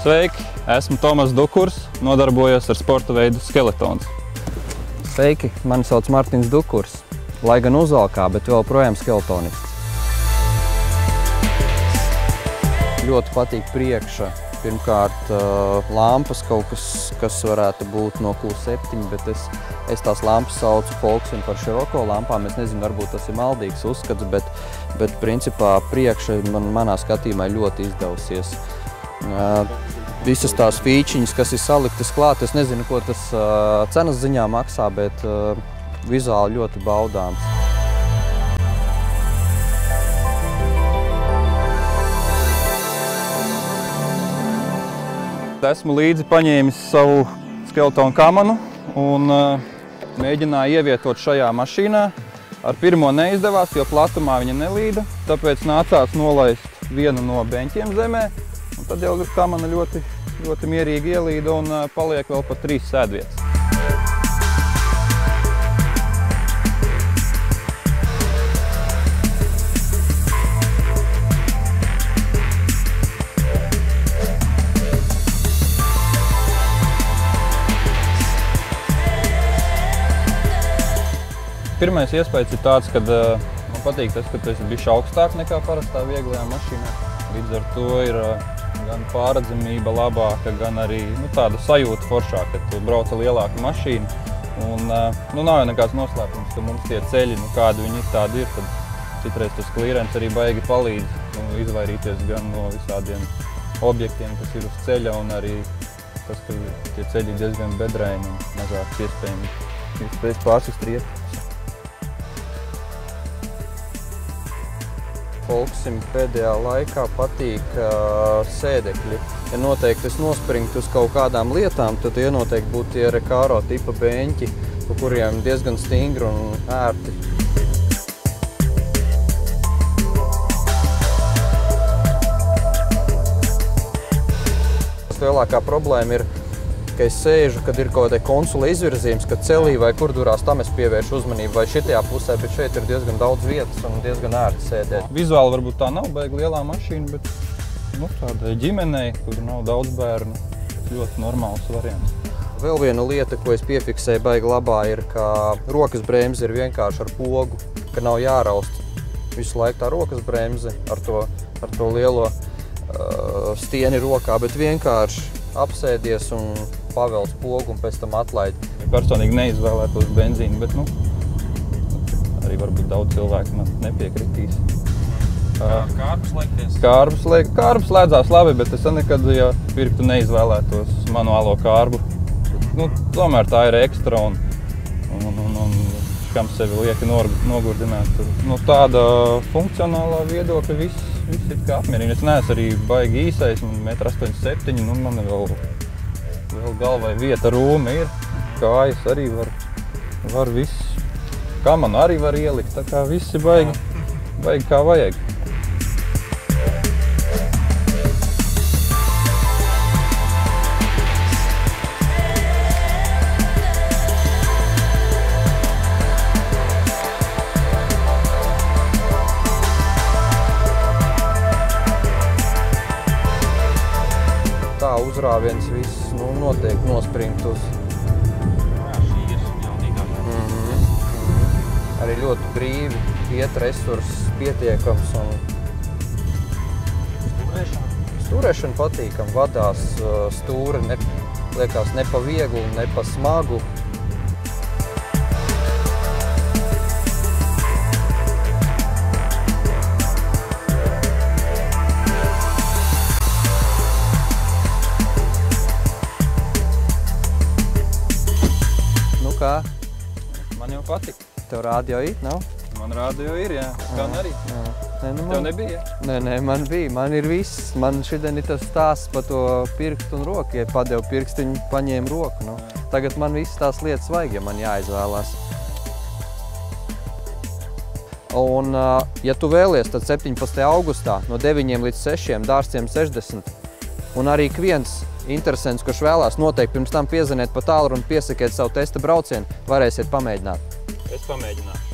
Sveiki, esmu Tomas Dukurs, nodarbojos ar sporta veidu skeletons. Sveiki, mani sauc Martins Dukurs, lai gan uzvalkā, bet joprojām skeletonists. Ļoti patīk priekša. Pirmkārt, uh, lampas kaut kas, kas varētu būt no Q7, bet es, es tās lampas saucu Volkswagen par široko lampām. Es nezinu, varbūt tas ir maldīgs uzskats, bet, bet principā priekša man, manā skatījumā ļoti izdevusies. Visas tās fīčiņas, kas ir saliktas klāt, es nezinu, ko tas uh, cenas ziņā maksā, bet uh, vizuāli ļoti baudāms. Esmu līdzi paņēmis savu skeletonu kamanu un uh, mēģināju ievietot šajā mašīnā. Ar pirmo neizdevās, jo platumā viņa nelīda, tāpēc nācās nolaist vienu no beņķiem zemē. Tad jau kamana ļoti, ļoti mierīgi ielīda un paliek vēl pat trīs sēdvietas. Pirmais iespējas ir tāds, ka man patīk tas, ka tu esi bijis augstāk nekā parastā vieglajā mašīnā. Līdz ar to ir gan pārredzamība labāka, gan arī nu, tāda sajūta foršāka, ka tu brauc ar lielāku mašīnu. Un, uh, nu, nav jau nekāds noslēpums, ka mums tie ceļi, nu, kādi viņi ir, tādi ir. Tad citreiz tas klīrens arī baigi palīdz nu, izvairīties gan no visādiem objektiem, kas ir uz ceļa, un arī tas, ka tie ceļi ir diezgan bedrēni un mazāk iespējami iespējas pārsist riepu. Volksim pēdējā laikā patīk uh, sēdekļi. Ja noteikti es nospringtu uz kaut kādām lietām, tad tie noteikti būtu tie Recaro tipa beņķi, pa kuriem diezgan stingri un ērti. Lielākā problēma ir, ka es sēžu, kad ir kaut kāda konsula izvirzījums, kad celī vai kur durās, tam es pievēršu uzmanību, vai šitajā pusē, bet šeit ir diezgan daudz vietas un diezgan ērti sēdēt. Vizuāli varbūt tā nav baigi lielā mašīna, bet nu, tādai ģimenei, kur nav daudz bērnu, ļoti normāls variants. Vēl viena lieta, ko es piefiksēju baigi labā, ir, ka rokas bremze ir vienkārši ar pogu, ka nav jāraust visu laiku tā rokas bremze ar to, ar to lielo uh, stieni rokā, bet vienkārši apsēdies un pavelc pogu un pēc tam atlaid. Personīgi neizvēlētos benzīnu, bet nu, arī varbūt daudz cilvēku man nepiekritīs. Kārbs liekties? Kārbs, liek, kārbs lēdzās labi, bet es nekad, ja pirktu, neizvēlētos manuālo kārbu. Nu, tomēr tā ir ekstra un, un, un, un kam sevi lieki nogurdināt. Nu, tāda funkcionālā viedokļa viss, viss ir kā apmierina. Es neesmu arī baigi īsais, man 1,87 m, nu man vēl, vēl galvai vieta rūma ir. Kājas arī var, var viss. Kā man arī var ielikt, tā kā viss ir baigi, baigi kā vajag. Uzrāviens viss nu, notiek nospringt uz. Jā, šī ir jaunīgā. Mm -hmm. Arī ļoti brīvi iet resurss pietiekams un Stūrēšana. patīkam. Vadās stūri, ne, liekas ne pa vieglu, ne pa smagu. Patīk. tev rādio ir, nav? Man rādio ir, jā. Gan arī. Jā. Nē, nu, Tev man, nebija? nē, nē, man bija, man ir viss. Man šodien ir tas stāsts par to pirkstu un roku. Ja padevu pirkstiņu, paņēmu roku. Nu. Tagad man visas tās lietas vajag, ja man jāizvēlās. Un, ja tu vēlies, tad 17. augustā no 9 līdz 6 dārstiem 60. Un arī ik viens interesants, kurš vēlās noteikti pirms tam piezvanīt pa tālruni un piesakiet savu testa braucienu, varēsiet pamēģināt. Es pamēģināšu.